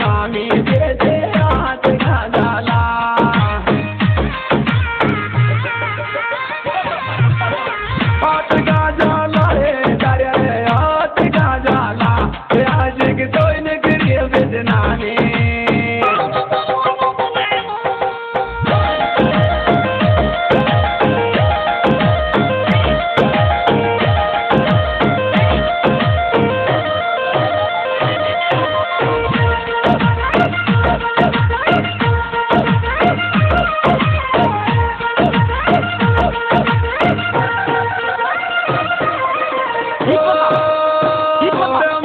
on me. हिम्मत हिम्मत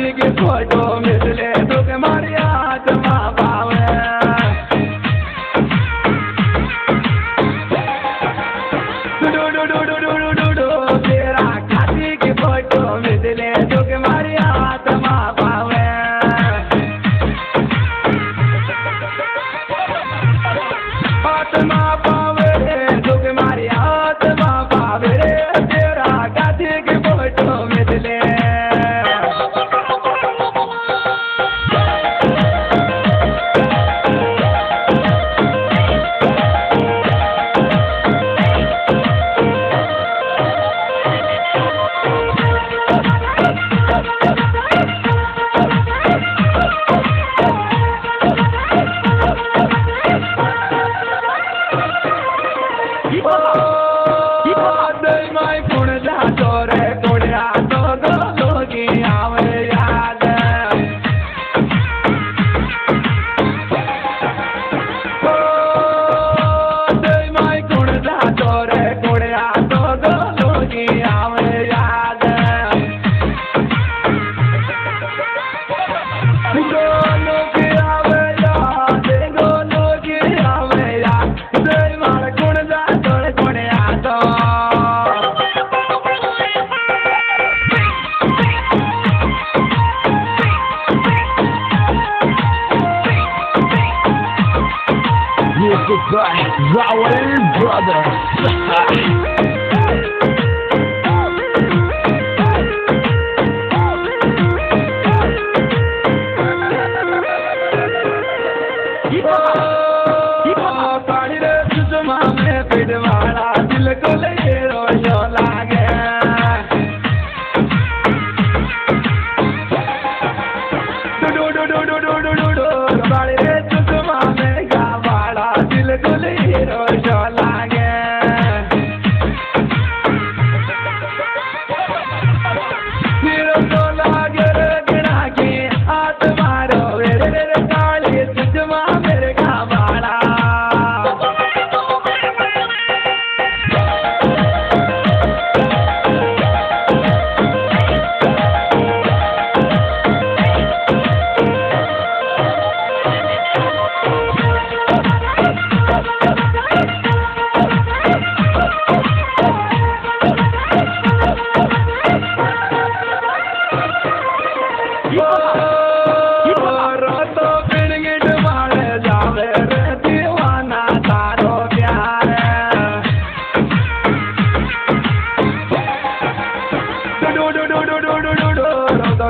take a photo of me. Rowell Brothers.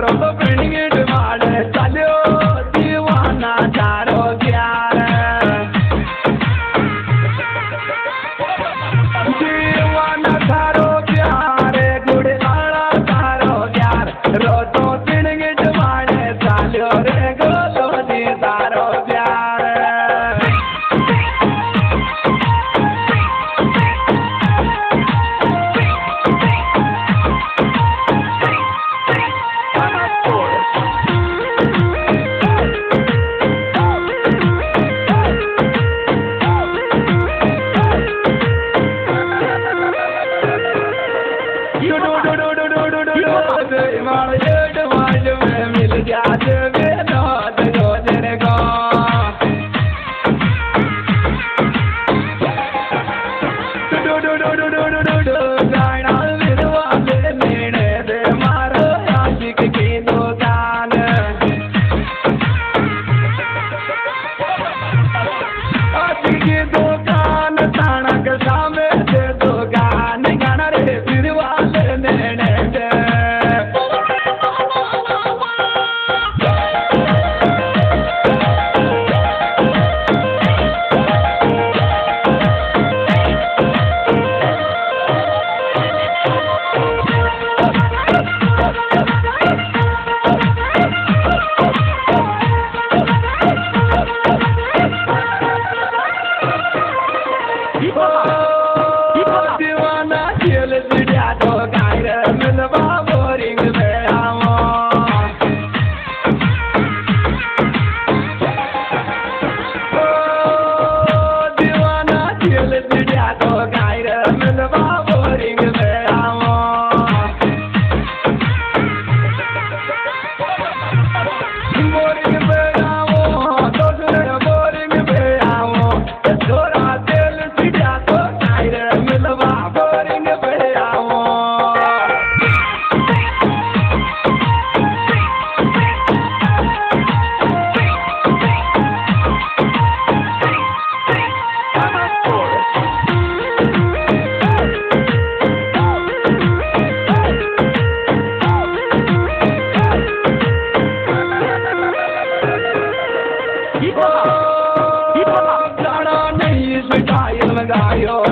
out of oh, no, no, no, no, no. Gayo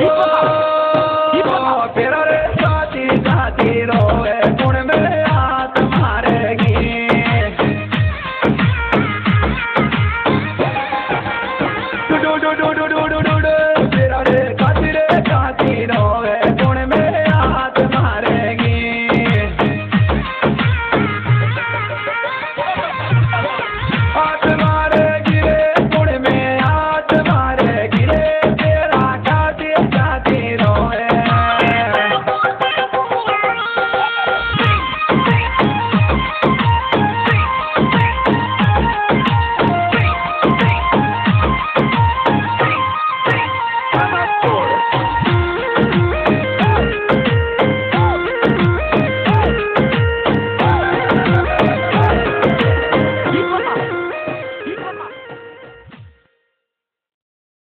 Oh!